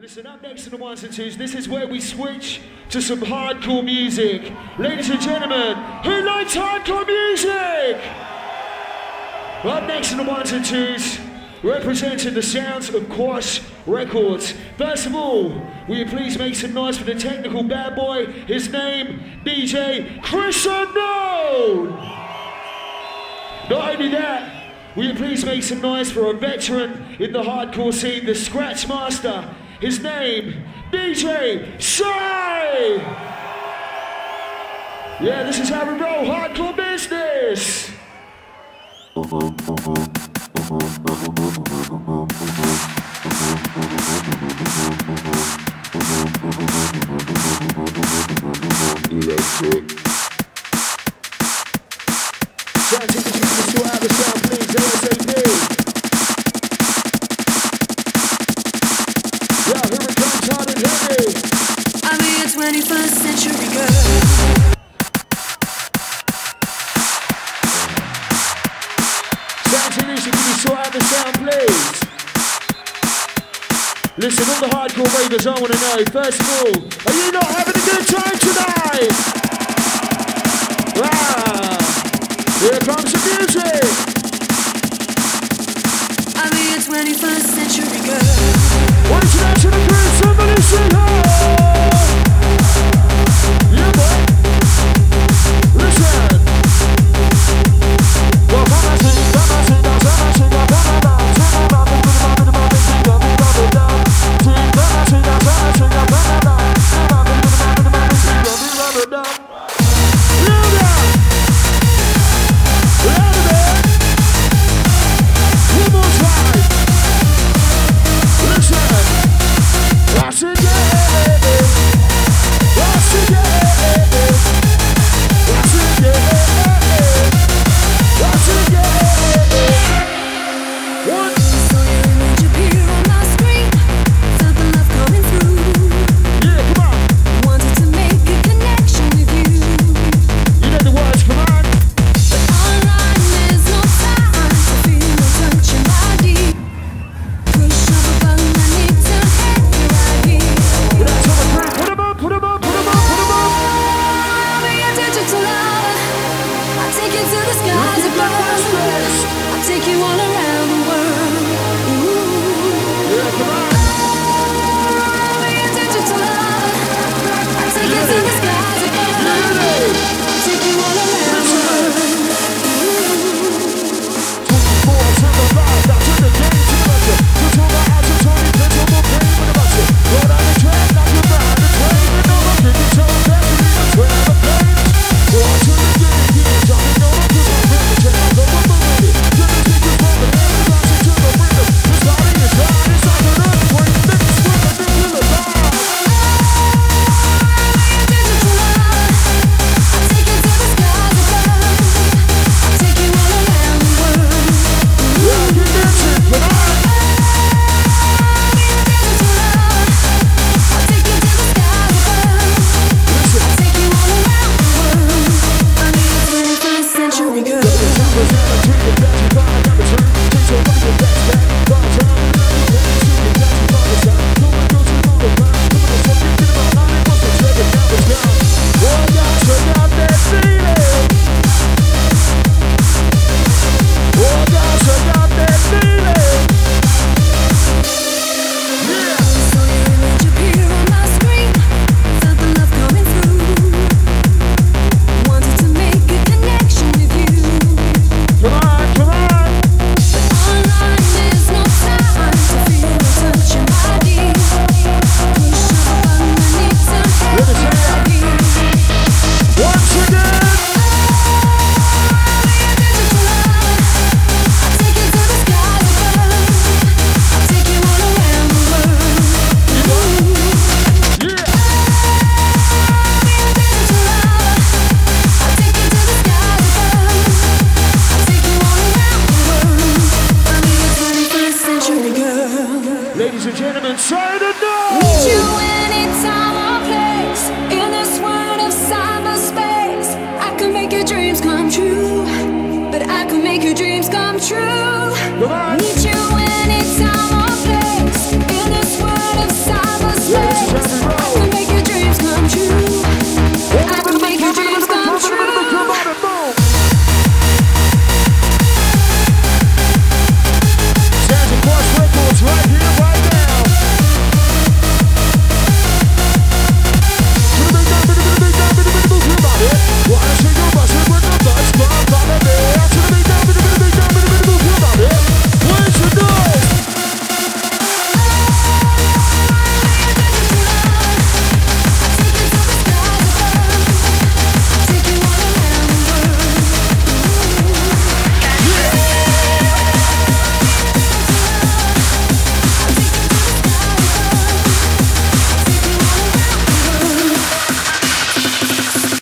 Listen up next to the ones and twos. This is where we switch to some hardcore music. Ladies and gentlemen, who likes hardcore music? Right next to the ones and twos, representing the sounds of Quosh Records. First of all, will you please make some noise for the technical bad boy? His name, DJ Chris Unknown. Not only that, will you please make some noise for a veteran in the hardcore scene, the Scratch Master. His name, DJ Sy! Yeah, this is how we roll hardcore business! Electric. musical waivers I want to know. First of all, are you not having a good time tonight? Ah, here comes the music. should never dreamed try to know. Need you anytime in this world of cyberspace. I can make your dreams come true, but I can make your dreams come true.